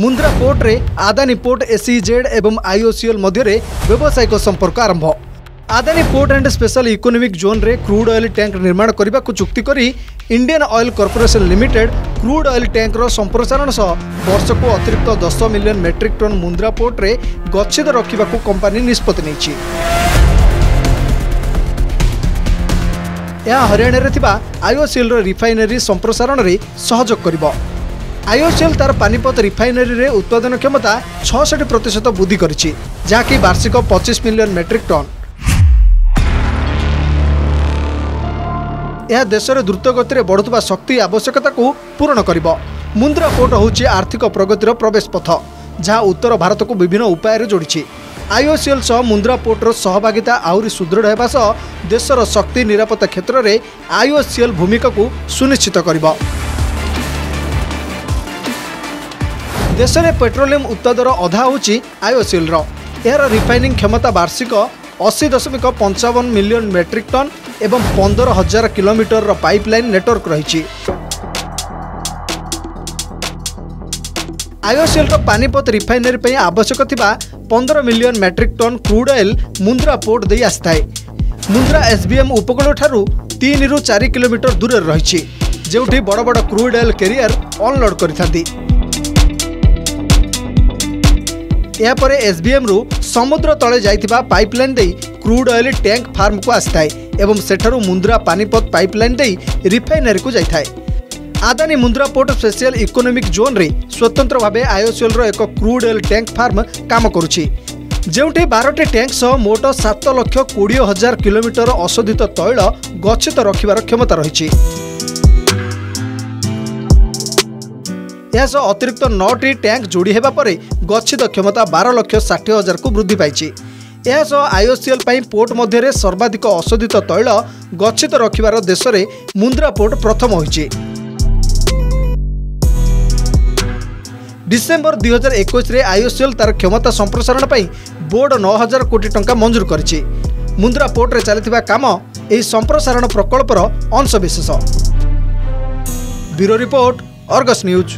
ମୁନ୍ଦ୍ରା ପୋର୍ଟରେ Adani port SEZ ଏବଂ IOCL ମଧ୍ୟରେ ବ୍ୟବସାୟିକ ସମ୍ପର୍କ ଆରମ୍ଭ। Adani port and special economic ଜୋନ୍ରେ କ୍ରୁଡ୍ ଅଏଲ୍ ଟ୍ୟାଙ୍କ ନିର୍ମାଣ କରିବାକୁ ଚୁକ୍ତି କରି Indian oil corporation limited crude oil tanker ସମ୍ପ୍ରସାରଣ ସହ ବର୍ଷକୁ ଅତିରିକ୍ତ ଦଶ ମିଲିୟନ ମେଟ୍ରିକ୍ ଟନ୍ ମୁନ୍ଦ୍ରା ପୋର୍ଟରେ ଗଚ୍ଛିତ ରଖିବାକୁ କମ୍ପାନୀ ନିଷ୍ପତ୍ତି ନେଇଛି। ଏହା ହରିୟାଣାରେ ଥିବା ଆଇଓସିଏଲ୍ର ରିଫାଇନେରୀ ସମ୍ପ୍ରସାରଣରେ ସହଯୋଗ କରିବ। ଆଇଓସିଏଲ୍ ତାର ପାନିପତ ରିଫାଇନେରୀରେ ଉତ୍ପାଦନ କ୍ଷମତା ଛଅଷଠି ପ୍ରତିଶତ ବୃଦ୍ଧି କରିଛି ଯାହାକି ବାର୍ଷିକ ପଚିଶ ମିଲିୟନ ମେଟ୍ରିକ୍ ଟନ୍। ଏହା ଦେଶରେ ଦ୍ରୁତ ଗତିରେ ବଢ଼ୁଥିବା ଶକ୍ତି ଆବଶ୍ୟକତାକୁ ପୂରଣ କରିବ। ମୁନ୍ଦ୍ରା ପୋର୍ଟ ହେଉଛି ଆର୍ଥିକ ପ୍ରଗତିର ପ୍ରବେଶ ପଥ ଯାହା ଉତ୍ତର ଭାରତକୁ ବିଭିନ୍ନ ଉପାୟରେ ଯୋଡ଼ିଛି। ଆଇଓସିଏଲ୍ ସହ ମୁନ୍ଦ୍ରା ପୋର୍ଟର ସହଭାଗିତା ଆହୁରି ସୁଦୃଢ଼ ହେବା ସହ ଦେଶର ଶକ୍ତି ନିରାପତ୍ତା କ୍ଷେତ୍ରରେ ଆଇଓସିଏଲ୍ ଭୂମିକାକୁ ସୁନିଶ୍ଚିତ କରିବ। ଦେଶରେ ପେଟ୍ରୋଲିୟମ ଉତ୍ପାଦର ଅଧା ହେଉଛି ଆଇଓସିଏଲ୍ର। ଏହାର ରିଫାଇନିଂ କ୍ଷମତା ବାର୍ଷିକ ଅଶୀ ଦଶମିକ ପଞ୍ଚାବନ ମିଲିୟନ ମେଟ୍ରିକ୍ ଟନ୍ ଏବଂ ପନ୍ଦର ହଜାର କିଲୋମିଟରର ପାଇପଲାଇନ୍ ନେଟୱାର୍କ ରହିଛି। ଆଇଓସିଏଲ୍ର ପାନିପତ ରିଫାଇନେରୀ ପାଇଁ ଆବଶ୍ୟକ ଥିବା ପନ୍ଦର million metric ton crude oil Mundra port ଦେଇ ଆସିଥାଏ। ମୁନ୍ଦ୍ରା ଏସ୍ବିଏମ୍ ଉପକୂଳଠାରୁ ତିନିରୁ ଚାରି କିଲୋମିଟର ଦୂରରେ ରହିଛି ଯେଉଁଠି ବଡ଼ ବଡ଼ କ୍ରୁଡ୍ ଅଏଲ୍ କ୍ୟାରିୟର ଅନଲୋଡ୍ କରିଥାନ୍ତି। ଏହାପରେ ଏସ୍ବିଏମ୍ରୁ ସମୁଦ୍ର ତଳେ ଯାଇଥିବା ପାଇପଲାଇନ୍ ଦେଇ କ୍ରୁଡ୍ ଅଏଲ୍ ଟ୍ୟାଙ୍କ ଫାର୍ମକୁ ଆସିଥାଏ ଏବଂ ସେଠାରୁ ମୁନ୍ଦ୍ରା ପାନିପତ ପାଇପଲାଇନ୍ ଦେଇ ରିଫାଇନାରୀକୁ ଯାଇଥାଏ Adani Mundra port special economic ଜୋନ୍ରେ ସ୍ୱତନ୍ତ୍ର ଭାବେ ଆଇଓସିଏଲ୍ର ଏକ କ୍ରୁଡ୍ ଅଏଲ୍ ଟ୍ୟାଙ୍କ ଫାର୍ମ କାମ କରୁଛି। ଯେଉଁଠି ବାରଟି ଟ୍ୟାଙ୍କ ସହ ମୋଟ ସାତ ଲକ୍ଷ କୋଡ଼ିଏ ହଜାର କିଲୋମିଟର ଅଶୋଧିତ ତୈଳ ଗଚ୍ଛିତ ରଖିବାର କ୍ଷମତା ରହିଛି। ଏହା ସହ ଅତିରିକ୍ତ ନଅଟି ଟ୍ୟାଙ୍କ ଯୋଡ଼ି ହେବା ପରେ ଗଚ୍ଛିତ କ୍ଷମତା ବାର ଲକ୍ଷ ଷାଠିଏ ହଜାରକୁ ବୃଦ୍ଧି ପାଇଛି। ଏହା ସହ ଆଇଓସିଏଲ୍ ପାଇଁ ପୋର୍ଟ ମଧ୍ୟରେ ସର୍ବାଧିକ ଅଶୋଧିତ ତୈଳ ଗଚ୍ଛିତ ରଖିବାର ଦେଶରେ ମୁନ୍ଦ୍ରା ପୋର୍ଟ ପ୍ରଥମ ହୋଇଛି। ଡିସେମ୍ବର ଦୁଇ ହଜାର ଏକୋଇଶରେ ଆଇଓସିଏଲ୍ ତାର କ୍ଷମତା ସମ୍ପ୍ରସାରଣ ପାଇଁ ବୋର୍ଡ ନଅ ହଜାର କୋଟି ଟଙ୍କା ମଞ୍ଜୁର କରିଛି। ମୁନ୍ଦ୍ରା ପୋର୍ଟରେ ଚାଲିଥିବା କାମ ଏହି ସମ୍ପ୍ରସାରଣ ପ୍ରକଳ୍ପର ଅଂଶବିଶେଷ। Bureau report Argus news.